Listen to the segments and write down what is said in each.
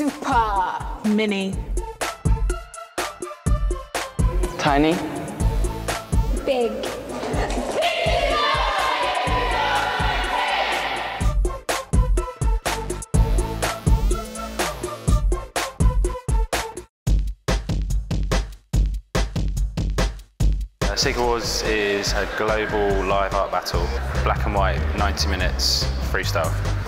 Super. Mini. Tiny. Big. Uh, Secret Wars is a global live art battle, black and white, 90 minutes, freestyle.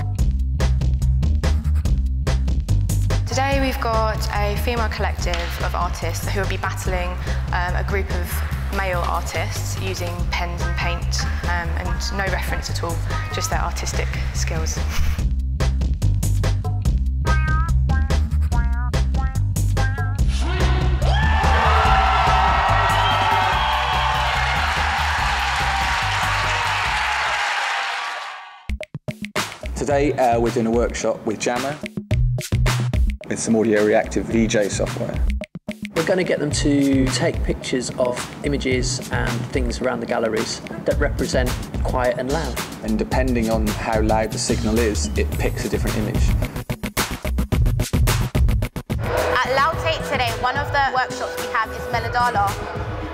Today we've got a female collective of artists who will be battling um, a group of male artists using pens and paint um, and no reference at all, just their artistic skills. Today uh, we're doing a workshop with Jammer with some audio reactive VJ software. We're going to get them to take pictures of images and things around the galleries that represent quiet and loud. And depending on how loud the signal is, it picks a different image. At Loud Tate today, one of the workshops we have is Melodala.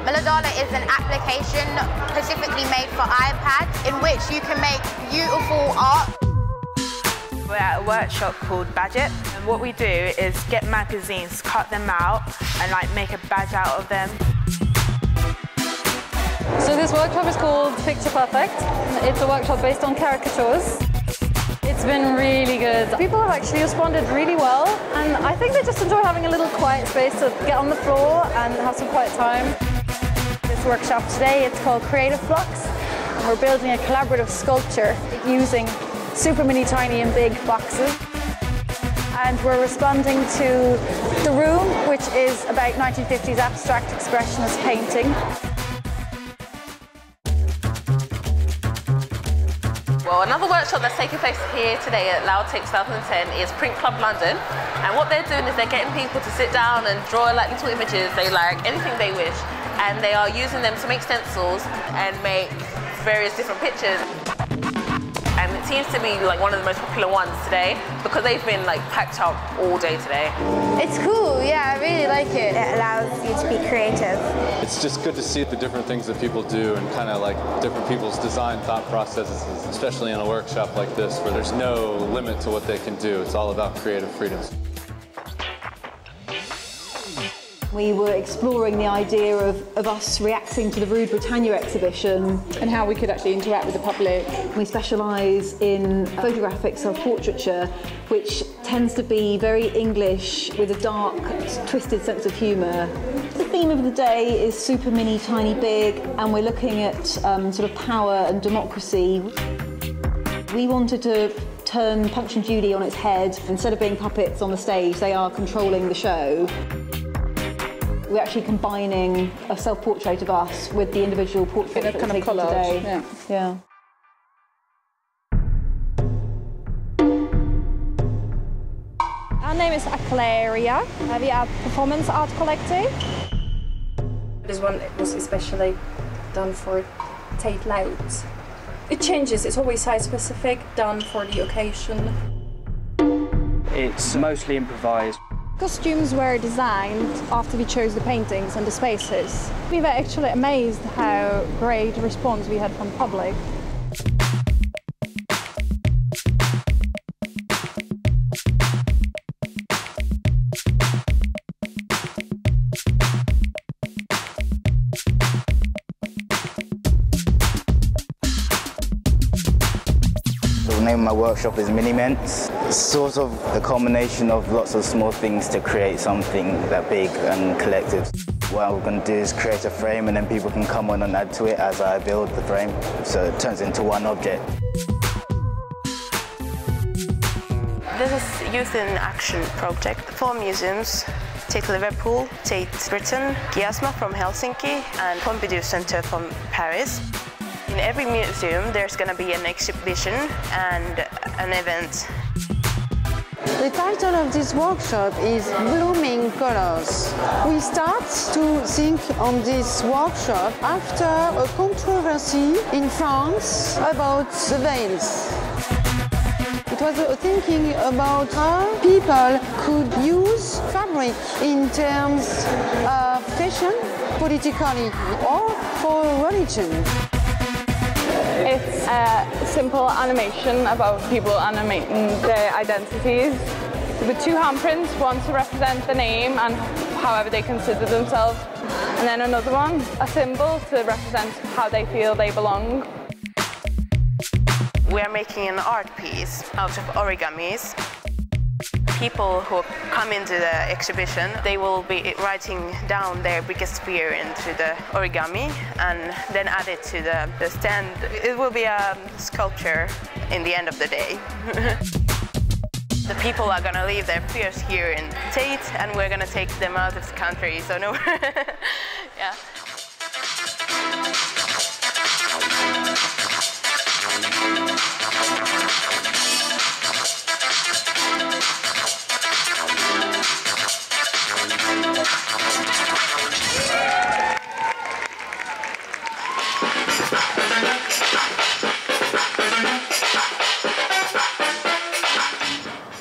Melodala is an application specifically made for iPads in which you can make beautiful art. We're at a workshop called Badget, and what we do is get magazines, cut them out, and like make a badge out of them. So this workshop is called Picture Perfect. It's a workshop based on caricatures. It's been really good. People have actually responded really well, and I think they just enjoy having a little quiet space to get on the floor and have some quiet time. This workshop today, it's called Creative Blocks. We're building a collaborative sculpture using super mini, tiny and big boxes. And we're responding to The Room, which is about 1950s abstract expressionist painting. Well, another workshop that's taking place here today at Loud Tate 2010 is Print Club London. And what they're doing is they're getting people to sit down and draw like little images they like, anything they wish. And they are using them to make stencils and make various different pictures. And it seems to be like one of the most popular ones today because they've been like packed up all day today. It's cool, yeah, I really like it. It allows you to be creative. It's just good to see the different things that people do and kind of like different people's design thought processes, especially in a workshop like this where there's no limit to what they can do. It's all about creative freedoms. We were exploring the idea of, of us reacting to the Rude Britannia exhibition and how we could actually interact with the public. We specialise in photographic self-portraiture, which tends to be very English with a dark, twisted sense of humour. The theme of the day is super mini, tiny, big, and we're looking at um, sort of power and democracy. We wanted to turn Punch and Judy on its head. Instead of being puppets on the stage, they are controlling the show. We're actually combining a self-portrait of us with the individual portraits In a that kind we're of taking collage, today. yeah. yeah. Our name is Aclaria. Uh, We are a performance art collective. This one was especially done for Tate Loud. It changes, it's always size specific, done for the occasion. It's mostly improvised. Costumes were designed after we chose the paintings and the spaces. We were actually amazed how great response we had from public. The name of my workshop is Mini Mints. It's sort of the combination of lots of small things to create something that big and collective. What I'm going to do is create a frame and then people can come on and add to it as I build the frame. So it turns into one object. This is Youth in Action project Four museums. Tate Liverpool, Tate Britain, Kiasma from Helsinki, and Pompidou Center from Paris. In every museum, there's going to be an exhibition and an event. The title of this workshop is Blooming Colors. We start to think on this workshop after a controversy in France about the veils. It was thinking about how people could use fabric in terms of fashion, politically, or for religion. It's a simple animation about people animating their identities with two handprints, one to represent the name and however they consider themselves, and then another one, a symbol to represent how they feel they belong. We are making an art piece out of origamis. People who come into the exhibition, they will be writing down their biggest fear into the origami and then add it to the, the stand. It will be a sculpture in the end of the day. the people are gonna leave their fears here in Tate and we're gonna take them out of the country, so no, yeah.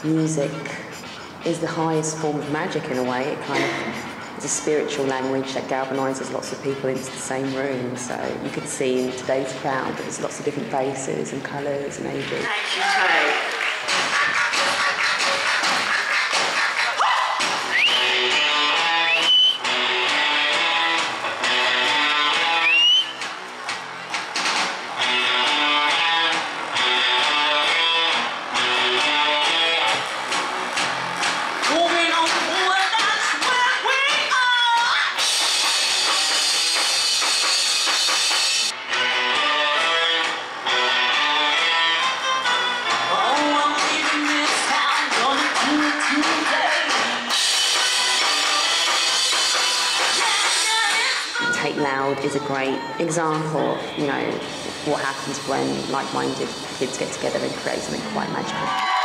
Music is the highest form of magic in a way. It kind of is a spiritual language that galvanises lots of people into the same room. So you could see in today's crowd that there's lots of different faces and colours and ages. Tate Loud is a great example of, you know, what happens when like-minded kids get together and create something quite magical.